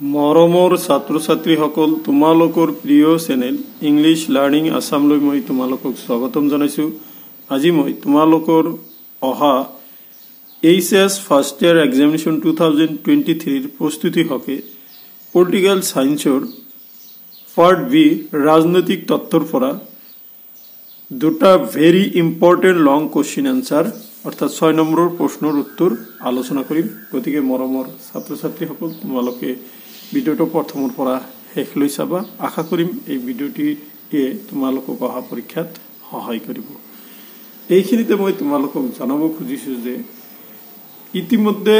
মৰমৰ ছাত্ৰ ছাত্ৰীসকল তোমালোকৰ প্ৰিয় চেনেল ইংলিছ লাৰ্ণিং আছামলৈ মই তোমালোকক স্বাগতম জনাইছোঁ। আজি মই তোমালোকৰ অহা H S first year examination two thousand twenty থ্ৰীৰ প্ৰস্তুতি হকে পলিটিকেল ছায়েন্সৰ পাৰ্ট বি, ৰাজনৈতিক তত্ত্বৰ পৰা দুটা very important long question answer অৰ্থাৎ ছয় নম্বৰৰ প্ৰশ্নৰ উত্তৰ আলোচনা কৰিম। গতিকে মৰমৰ ছাত্ৰ ছাত্ৰীসকল তোমালোকে ভিডিঅ'টো প্ৰথমৰ পৰা শেষলৈ চাবা। আশা কৰিম এই ভিডিঅ'টিয়ে তোমালোকক অহা পৰীক্ষাত সহায় কৰিব। এইখিনিতে মই তোমালোকক জনাব খুজিছোঁ যে ইতিমধ্যে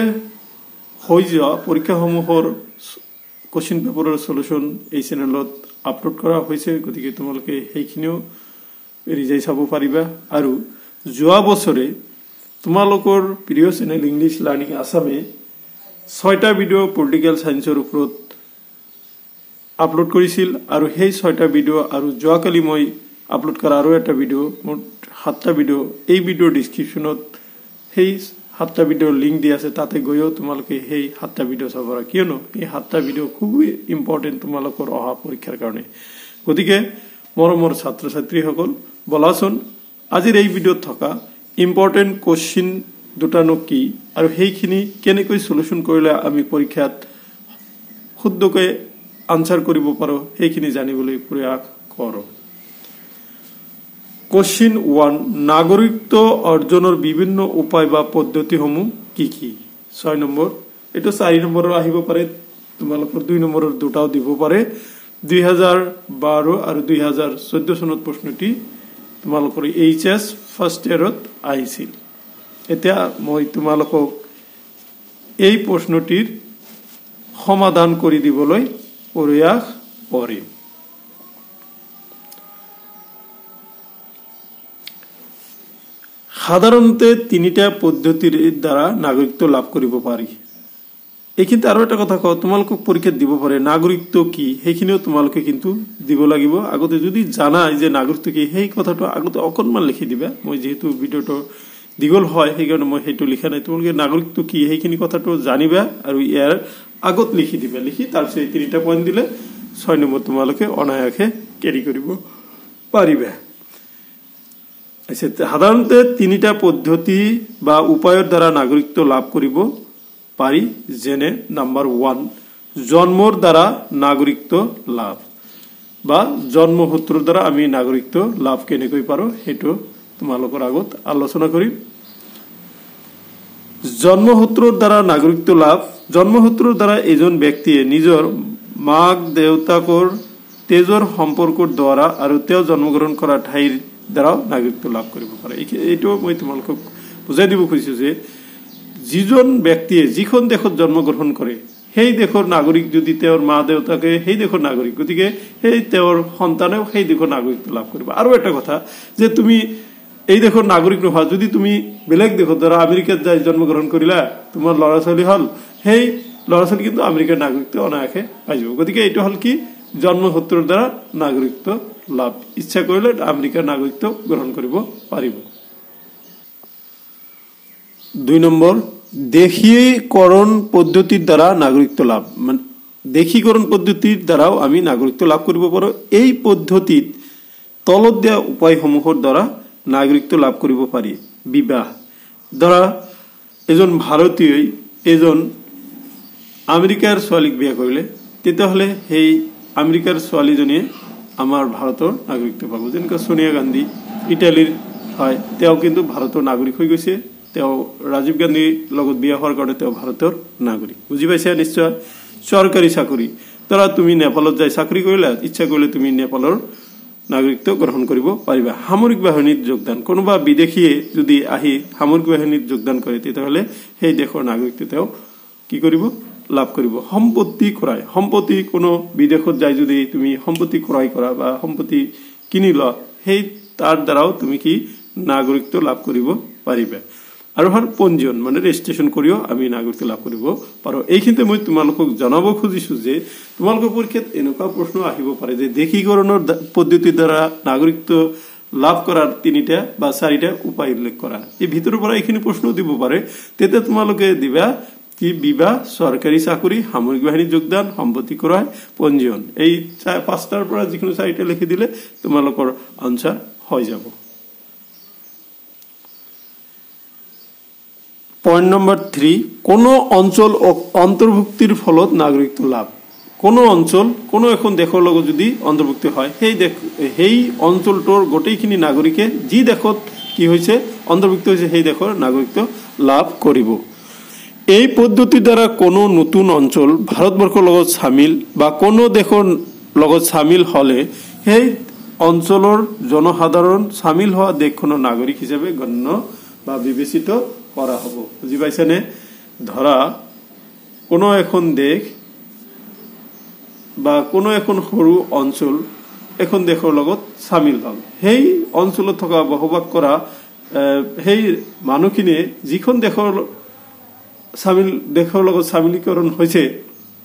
হৈ যোৱা পৰীক্ষাসমূহৰ কুৱেশ্যন পেপাৰৰ চলুশ্যন এই চেনেলত আপলোড কৰা হৈছে গতিকে তোমালোকে সেইখিনিও ৰিজাই চাব পাৰিবা। আৰু যোৱা বছৰে তোমালোকৰ প্ৰিয় চেনেল ইংলিছ লাৰ্ণিং আছামে ছয়টা ভিডিঅ' পলিটিকেল ছায়েন্সৰ ওপৰত আপলোড কৰিছিল আৰু সেই ছয়টা ভিডিঅ' আৰু যোৱাকালি মই আপলোড কৰা আৰু এটা ভিডিঅ' মোৰ সাতটা ভিডিঅ' এই ভিডিঅ'ৰ ডিছক্ৰিপশ্যনত সেই সাতটা ভিডিঅ'ৰ লিংক দি আছে তাতে গৈও তোমালোকে সেই সাতটা ভিডিঅ' চাব পাৰা। কিয়নো এই সাতটা ভিডিঅ' খুবেই ইম্পৰ্টেণ্ট তোমালোকৰ অহা পৰীক্ষাৰ কাৰণে। গতিকে মৰমৰ ছাত্ৰ ছাত্ৰীসকল বলাচোন আজিৰ এই ভিডিঅ'ত থকা ইম্পৰ্টেণ্ট কুৱেশ্যন দুটানো কি? আৰু সেইখিনি কেনেকৈ চলিউশ্যন কৰিলে আমি পৰীক্ষাত শুদ্ধকৈ আনচাৰ কৰিব পাৰোঁ সেইখিনি জানিবলৈ প্ৰয়াস কৰোঁ। কুৱেশ্যন ওৱান নাগৰিকত্ব অৰ্জনৰ বিভিন্ন উপায় বা পদ্ধতিসমূহ কি কি? ছয় নম্বৰ এইটো চাৰি নম্বৰৰ আহিব পাৰে তোমালোকৰ দুই নম্বৰৰ দুটাও দিব পাৰে। দুই হাজাৰ বাৰ আৰু দুই হাজাৰ চৈধ্য চনত প্ৰশ্নটি তোমালোকৰ এইচ এছ ফাৰ্ষ্ট ইয়াৰত আহিছিল। এতিয়া মই তোমালোকক এই প্ৰশ্নটিৰ সমাধান কৰি দিবলৈ প্ৰয়াস কৰিম। সাধাৰণতে তিনিটা পদ্ধতিৰ দ্বাৰা নাগৰিকত্ব লাভ কৰিব পাৰি। এইখিনিতে আৰু এটা কথা কওঁ তোমালোকক পৰীক্ষাত দিব পাৰে নাগৰিকত্ব কি? সেইখিনিও তোমালোকে কিন্তু দিব লাগিব। আগতে যদি জানাই যে নাগৰিকত্ব কি সেই কথাটো আগতে অকণমান লিখি দিবা। মই যিহেতু ভিডিঅ'টো দীঘল হয় সেইকাৰণে মই সেইটো লিখা নাই। তোমালোকে নাগৰিকত্ব কি সেইখিনি কথাটো জানিবা আৰু ইয়াৰ আগত লিখি দিবা। লিখি তাৰপিছত এই তিনিটা পইণ্ট দিলে ছয় নম্বৰ তোমালোকে অনায়াসে কেৰি কৰিব পাৰিবা। সাধাৰণতে তিনিটা পদ্ধতি বা উপায়ৰ দ্বাৰা নাগৰিকত্ব লাভ কৰিব পাৰি যেনে নাম্বাৰ ওৱান জন্মৰ দ্বাৰা নাগৰিকত্ব লাভ বা জন্মসূত্ৰৰ দ্বাৰা আমি নাগৰিকত্ব লাভ কেনেকৈ পাৰো সেইটো তোমালোকৰ আগত আলোচনা কৰিম। জন্মসূত্ৰৰ দ্বাৰা নাগৰিকত্ব লাভ জন্মসূত্ৰৰ দ্বাৰা এজন ব্যক্তিয়ে নিজৰ মাক দেউতাকৰ তেজৰ সম্পৰ্কৰ দ্বাৰা আৰু তেওঁ জন্মগ্ৰহণ কৰা ঠাইৰ দ্বাৰাও নাগৰিকত্ব লাভ কৰিব পাৰে। এইটো মই তোমালোকক বুজাই দিব খুজিছো যে যিজন ব্যক্তিয়ে যিখন দেশত জন্মগ্ৰহণ কৰে সেই দেশৰ নাগৰিক যদি তেওঁৰ মা দেউতাকে সেই দেশৰ নাগৰিক গতিকে সেই তেওঁৰ সন্তানেও সেই দেশৰ নাগৰিকত্ব লাভ কৰিব। আৰু এটা কথা যে তুমি এই দেশৰ নাগৰিক নোহোৱা যদি তুমি বেলেগ দেশত ধৰা আমেৰিকাত যাই জন্মগ্ৰহণ কৰিলা তোমাৰ ল'ৰা ছোৱালী হ'ল। সেই ল'ৰা ছোৱালী কিন্তু আমেৰিকাৰ নাগৰিকত্ব অনায়াসে পাই যাব। গতিকে এইটো হ'ল কি? জন্মসূত্ৰৰ দ্বাৰা নাগৰিকত্ব লাভ। ইচ্ছা কৰিলে আমেৰিকাৰ নাগৰিকত্ব গ্ৰহণ কৰিব পাৰিব। দুই নম্বৰ দেশীকৰণ পদ্ধতিৰ দ্বাৰা নাগৰিকত্ব লাভ। মানে দেশীকৰণ পদ্ধতিৰ দ্বাৰাও আমি নাগৰিকত্ব লাভ কৰিব পাৰোঁ। এই পদ্ধতিত তলত দিয়া উপায়সমূহৰ দ্বাৰা নাগৰিকত্ব লাভ কৰিব পাৰি। বিবাহ। ধৰা এজন ভাৰতীয়ই এজন আমেৰিকাৰ ছোৱালীক বিয়া কৰিলে তেতিয়াহ'লে সেই আমেৰিকাৰ ছোৱালীজনীয়ে আমাৰ ভাৰতৰ নাগৰিকত্ব পাব। যেনেকৈ ছোনিয়া গান্ধী ইটালীৰ হয় তেওঁ কিন্তু ভাৰতৰ নাগৰিক হৈ গৈছে। তেওঁ ৰাজীৱ গান্ধীৰ লগত বিয়া হোৱাৰ কাৰণে তেওঁ ভাৰতৰ নাগৰিক। বুজি পাইছা? নিশ্চয়। চৰকাৰী চাকৰি। ধৰা তুমি নেপালত যাই চাকৰি কৰিলা ইচ্ছা কৰিলে তুমি নেপালৰ নাগৰিকত্ব গ্ৰহণ কৰিব পাৰিবা। সামৰিক বাহিনীত যোগদান। কোনোবা বিদেশীয়ে যদি আহি সামৰিক বাহিনীত যোগদান কৰে তেতিয়াহ'লে সেই দেশৰ নাগৰিকত্ব তেওঁ কি কৰিব? লাভ কৰিব। সম্পত্তি ক্ৰয়। সম্পত্তি কোনো বিদেশত যাই যদি তুমি সম্পত্তি ক্ৰয় কৰা বা সম্পত্তি কিনি লোৱা সেই তাৰ দ্বাৰাও তুমি কি নাগৰিকত্ব লাভ কৰিব পাৰিবা। আৰু পঞ্জীয়ন মানে ৰেজিষ্ট্ৰেশ্যন কৰিও আমি নাগৰিকত্ব লাভ কৰিব পাৰোঁ। এইখিনিতে মই তোমালোকক জনাব খুজিছো যে তোমালোকৰ পৰীক্ষাত এনেকুৱা প্ৰশ্ন আহিব পাৰে যে দেশীকৰণৰ পদ্ধতিৰ দ্বাৰা নাগৰিকত্ব লাভ কৰাৰ তিনিটা বা চাৰিটা উপায় উল্লেখ কৰা। এই ভিতৰৰ পৰা এইখিনি প্ৰশ্ন দিব পাৰে। তেতিয়া তোমালোকে দিবা কি বিবাহ চৰকাৰী চাকৰি সামৰিক বাহিনীত যোগদান সম্পত্তি ক্ৰয় পঞ্জীয়ন। এই পাঁচটাৰ পৰা যিকোনো চাৰিটা লিখি দিলে তোমালোকৰ আনচাৰ হৈ যাব। পইণ্ট নম্বৰ থ্ৰী কোনো অঞ্চল অন্তৰ্ভুক্তিৰ ফলত নাগৰিকত্ব লাভ। কোনো অঞ্চল কোনো এখন দেশৰ লগত যদি অন্তৰ্ভুক্তি হয় সেই দেশ সেই অঞ্চলটোৰ গোটেইখিনি নাগৰিকে যি দেশত কি হৈছে অন্তৰ্ভুক্ত হৈছে সেই দেশৰ নাগৰিকত্ব লাভ কৰিব। এই পদ্ধতিৰ দ্বাৰা কোনো নতুন অঞ্চল ভাৰতবৰ্ষৰ লগত চামিল বা কোনো দেশৰ লগত চামিল হ'লে সেই অঞ্চলৰ জনসাধাৰণ চামিল হোৱা দেশখনৰ নাগৰিক হিচাপে গণ্য বা বিবেচিত কৰা হ'ব। বুজি পাইছেনে? ধৰা কোনো এখন দেশ বা কোনো এখন সৰু অঞ্চল এখন দেশৰ লগত চামিল হ'ল। সেই অঞ্চলত থকা বসবাস কৰা সেই মানুহখিনিয়ে যিখন দেশৰ চামিল দেশৰ লগত চামিলীকৰণ হৈছে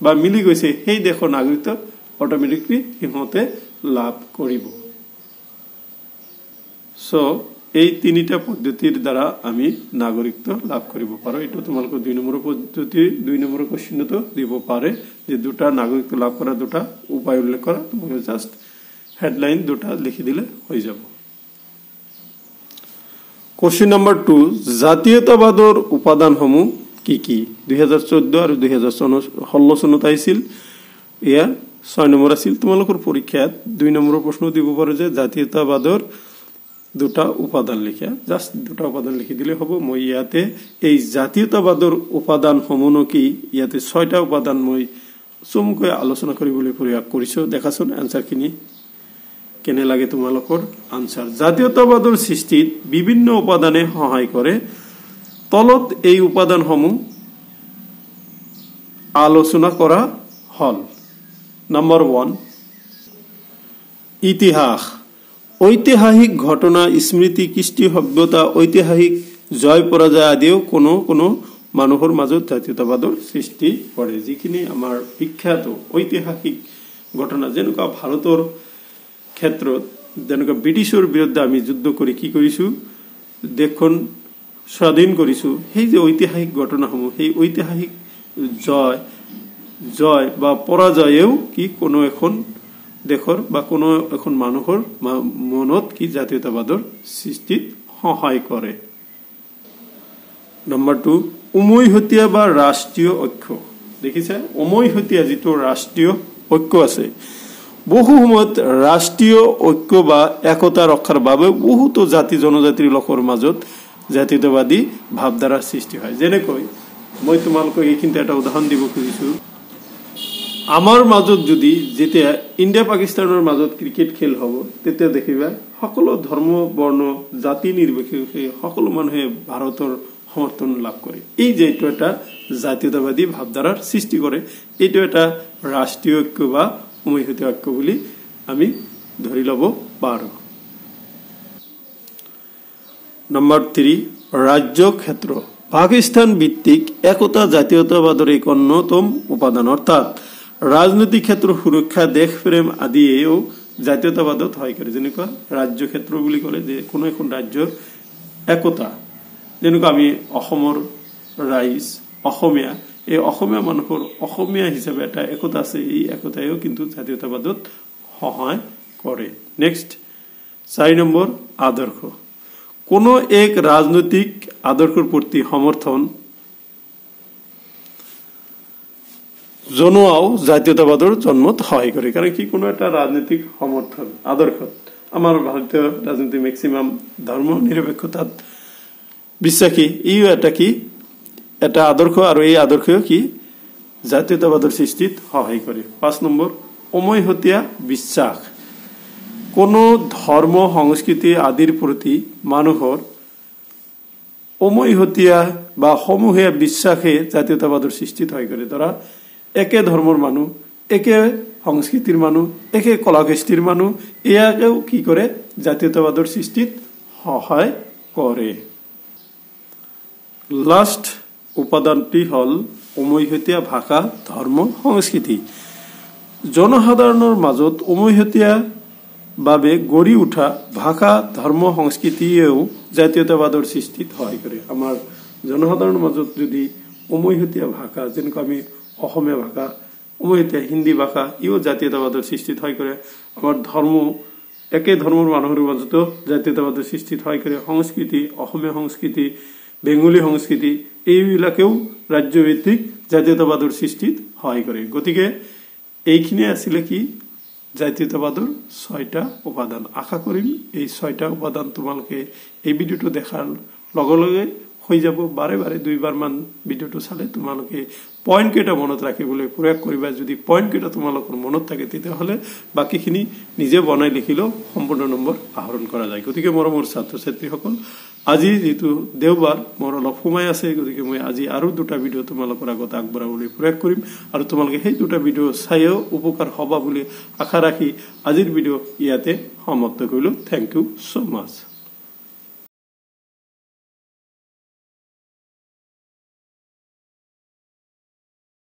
বা মিলি গৈছে সেই দেশৰ নাগৰিকত্ব অট'মেটিকলি সিহঁতে লাভ কৰিব। চ' এই তিনিটা পদ্ধতিৰ দ্বাৰা আমি নাগৰিকত্ব লাভ কৰিব পাৰোঁ। এইটো তোমালোকৰ দুই নম্বৰ পদ্ধতি দুই নম্বৰ কুৱেশ্যনতো দিব পাৰে যে দুটা নাগৰিকত্ব লাভ কৰা দুটা উপায় উল্লেখ কৰা। তোমালোকে জাষ্ট হেডলাইন দুটা লিখি দিলে হৈ যাব। কুৱেশ্যন নম্বৰ টু জাতীয়তাবাদৰ উপাদানসমূহ কি কি? দুহেজাৰ চৈধ্য আৰু দুহেজাৰ চন ষোল্ল চনত আহিছিল। এয়া ছয় নম্বৰ আছিল। তোমালোকৰ পৰীক্ষাত দুই নম্বৰৰ প্ৰশ্ন দিব পাৰো যে জাতীয়তাবাদৰ দুটা উপাদান লিখা জাষ্ট দুটা উপাদান লিখি দিলে হ'ব, মই ইয়াতে এই জাতীয়তাবাদৰ উপাদানসমূহ কি, ইয়াতে ছয়টা উপাদান মই চমুকৈ আলোচনা কৰিবলৈ প্ৰয়াস কৰিছো। দেখাচোন এনচাৰখিনি কেনে লাগে তোমালোকৰ আনচাৰ। জাতীয়তাবাদৰ সৃষ্টিত বিভিন্ন উপাদানে সহায় কৰে। তলত এই উপাদানসমূহ আলোচনা কৰা হল। নম্বৰ ওৱান ইতিহাস। ঐতিহাসিক ঘটনা স্মৃতি কৃষ্টি সভ্যতা ঐতিহাসিক জয় পৰাজয় আদিও কোনো কোনো মানুহৰ মাজত জাতীয়তাবাদৰ সৃষ্টি কৰে। যিখিনি আমাৰ বিখ্যাত ঐতিহাসিক ঘটনা যেনেকুৱা ভাৰতৰ ক্ষেত্ৰত যেনেকুৱা ব্ৰিটিছৰ বিৰুদ্ধে আমি যুদ্ধ কৰি কি কৰিছো দেশখন স্বাধীন কৰিছো সেই যে ঐতিহাসিক ঘটনাসমূহ সেই ঐতিহাসিক জয় জয় বা পৰাজয়েও কি কোনো এখন দেশৰ বা কোনো এখন মানুহৰ মনত কি জাতীয়তাবাদৰ সৃষ্টিত সহায় কৰে। নম্বৰ টু উমৈহতীয়া বা ৰাষ্ট্ৰীয় ঐক্য। দেখিছে? উমৈহতীয়া যিটো ৰাষ্ট্ৰীয় ঐক্য আছে বহু সময়ত ৰাষ্ট্ৰীয় ঐক্য বা একতা ৰক্ষাৰ বাবে বহুতো জাতি জনজাতিৰ লোকৰ মাজত জাতীয়তাবাদী ভাৱধাৰাৰ সৃষ্টি হয়। যেনেকৈ মই তোমালোকক এইখিনিতে এটা উদাহৰণ দিব খুজিছো। আমাৰ মাজত যদি যেতিয়া ইণ্ডিয়া পাকিস্তানৰ মাজত ক্ৰিকেট খেল হ'ব, তেতিয়া দেখিবা সকলো ধৰ্ম, বৰ্ণ, জাতি নিৰ্বিশেষে সকলো মানুহে ভাৰতৰ সমৰ্থন লাভ কৰে। এই যে এইটো এটা জাতীয়তাবাদী ভাৱধাৰাৰ সৃষ্টি কৰে, এইটো এটা ৰাষ্ট্ৰীয় ঐক্য বা উমৈহতীয়া ঐক্য বুলি আমি ধৰি ল'ব পাৰোঁ। নম্বৰ থ্ৰী ৰাজ্য ক্ষেত্ৰ। পাকিস্তান ভিত্তিক একতা জাতীয়তাবাদৰ এক অন্যতম উপাদান অৰ্থাৎ ৰাজনৈতিক ক্ষেত্ৰৰ সুৰক্ষা দেশ প্ৰেম আদিয়েও জাতীয়তাবাদত সহায় কৰে। যেনেকুৱা ৰাজ্য ক্ষেত্ৰ বুলি ক'লে যে কোনো এখন ৰাজ্যৰ একতা। যেনেকুৱা আমি অসমৰ ৰাইজ অসমীয়া এই অসমীয়া মানুহৰ অসমীয়া হিচাপে এটা একতা আছে এই একতাইও কিন্তু জাতীয়তাবাদত সহায় কৰে। নেক্সট চাৰি নম্বৰ আদৰ্শ কোনো এক ৰাজনৈতিক আদৰ্শৰ প্ৰতি সমৰ্থন জনোৱাও জাতীয়তাবাদৰ জন্মত সহায় কৰে। কাৰণ কি কোনো এটা ৰাজনৈতিক সমৰ্থন আদৰ্শত আমাৰ ভাৰতীয় ৰাজনীতি মেক্সিমাম ধৰ্ম নিৰপেক্ষতাত বিশ্বাসী ইও এটা কি এটা আদৰ্শ আৰু এই আদৰ্শও কি জাতীয়তাবাদৰ সৃষ্টিত সহায় কৰে। পাঁচ নম্বৰ সময়হতীয়া বিশ্বাস। কোনো ধৰ্ম সংস্কৃতি আদিৰ প্ৰতি মানুহৰ সময়হতীয়া বা সমূহীয়া বিশ্বাসে জাতীয়তাবাদৰ সৃষ্টিত সহায় কৰে। ধৰা একে ধৰ্মৰ মানুহ একে সংস্কৃতিৰ মানুহ একে কলা কৃষ্টিৰ মানুহ এয়াকেও কি কৰে? জাতীয়তাবাদৰ সৃষ্টিত সহায় কৰে। লাষ্ট উপাদানটি হ'ল উমৈহতীয়া ভাষা ধৰ্ম সংস্কৃতি। জনসাধাৰণৰ মাজত উমৈহতীয়া বাবে গঢ়ি উঠা ভাষা ধৰ্ম সংস্কৃতিয়েও জাতীয়তাবাদৰ সৃষ্টিত সহায় কৰে। আমাৰ জনসাধাৰণৰ মাজত যদি উমৈহতীয়া ভাষা যেনেকৈ আমি অসমীয়া ভাষা উমৈহতীয়া হিন্দী ভাষা ইও জাতীয়তাবাদৰ সৃষ্টিত সহায় কৰে। আমাৰ ধৰ্ম একে ধৰ্মৰ মানুহৰ মাজতো জাতীয়তাবাদৰ সৃষ্টিত সহায় কৰে। সংস্কৃতি অসমীয়া সংস্কৃতি বেংগলী সংস্কৃতি এইবিলাকেও ৰাজ্যভিত্তিক জাতীয়তাবাদৰ সৃষ্টিত সহায় কৰে। গতিকে এইখিনিয়ে আছিলে কি? জাতীয়তাবাদৰ ছয়টা উপাদান। আশা কৰিম এই ছয়টা উপাদান তোমালোকে এই ভিডিঅ'টো দেখাৰ লগে লগে হৈ যাব। বাৰে বাৰে দুইবাৰমান ভিডিঅ'টো চালে তোমালোকে পইণ্ট কেইটা মনত ৰাখিবলৈ প্ৰয়াস কৰিবা। যদি পইণ্ট কেইটা তোমালোকৰ মনত থাকে তেতিয়াহ'লে বাকীখিনি নিজে বনাই লিখিলেও সম্পূৰ্ণ নম্বৰ আহৰণ কৰা যায়। গতিকে মৰমৰ ছাত্ৰ ছাত্ৰীসকল আজি যিটো দেওবাৰ মোৰ অলপ সোমাই আছে গতিকে মই আজি আৰু দুটা ভিডিঅ' তোমালোকৰ আগত আগবঢ়াবলৈ প্ৰয়াস কৰিম। আৰু তোমালোকে সেই দুটা ভিডিঅ' চাইও উপকাৰ হ'বা বুলি আশা ৰাখি আজিৰ ভিডিঅ' ইয়াতে সমাপ্ত কৰিলোঁ। Thank you so much